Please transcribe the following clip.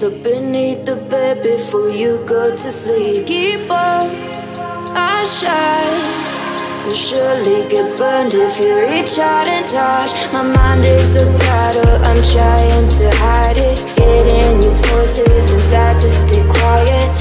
Look beneath the bed before you go to sleep. Keep on, I shine. You'll surely get burned if you reach out and touch. My mind is a battle, I'm trying to hide it. Getting these voices inside to stay quiet.